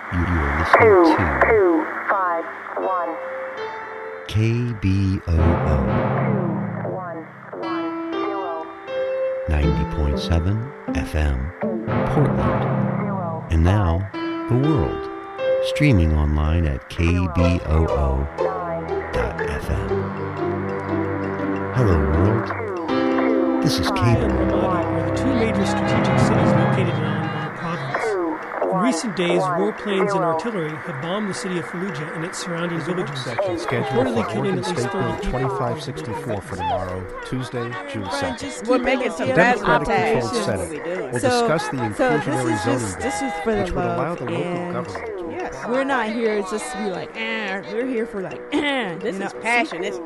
You, you are listening to two, five, one, KBOO two, one, one, zero, 90.7 FM, Portland. zero, And now, the world. Streaming online at KBOO.FM. nine, Hello, world. This is Kiev Cable. Ramadi are the two major strategic recent days, one, warplanes and artillery have bombed the city of Fallujah and its surrounding villages. section scheduled Reportedly for killing Oregon State 30 Bill 2564 for tomorrow, Tuesday, June 2nd. We're making some Democratic razzle controlled tags. Senate will discuss the so inclusionary is zoning bill, this is for which would allow the local government Yes. We're not here just to be like, eh. We're here for like, eh. This you know? is passion. It's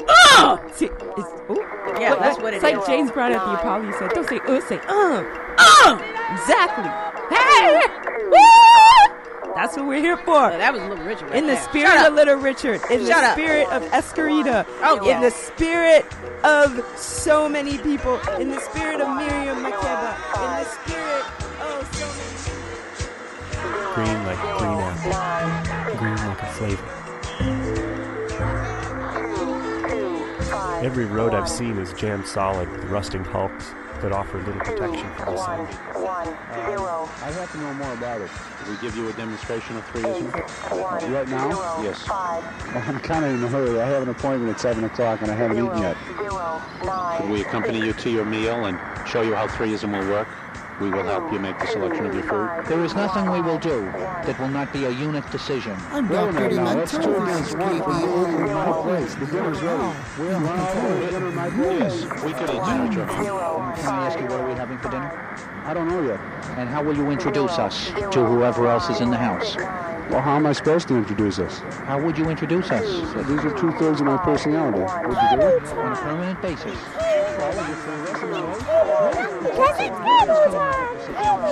See, it's, ooh. yeah, But that's what it it's is. like James Brown at the Apollo said, don't say uh, say uh. Uh! Exactly. Hey! Woo! That's what we're here for. Oh, that was Little Richard. Right In the there. spirit Shut of up. Little Richard, in Shut the up. spirit of Esquerita, Oh, yeah. in the spirit of so many people, in the spirit of Miriam Makeba, in the spirit of so many green like a green apple, green like a flavor. Every road I've seen is jammed solid with rusting hulks that offer little protection from the one, sun. one, zero, um, I'd have to know more about it. Did we give you a demonstration of threeism? one, Right now? zero, Yes. five, I'm kind of in a hurry. I have an appointment at 7 o'clock and I haven't eaten yet. zero, Could we accompany you to your meal and show you how threeism will work? We will help you make the selection of your food. There is nothing we will do that will not be a unit decision. I'm Wait a Dr. minute now. That's two against one for the order in my place. The dinner's ready. We're on the dinner in my place. Yes, we could eat dinner at your home. zero, Can I ask you what are we having for dinner? I don't know yet. And how will you introduce us to whoever else is in the house? Well, how am I supposed to introduce us? How would you introduce us? These are two-thirds of my personality. Would you do it? On a permanent basis.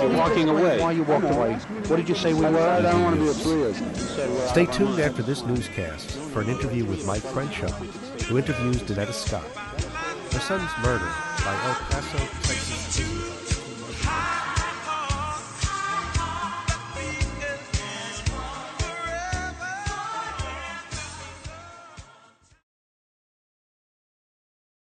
You're walking away. Why you walked away? What did you say we were? I don't want to be a threeism. Stay tuned after this newscast for an interview with Mike Crenshaw, who interviews Danetta Scott. Her son's murder by El Paso, Texas.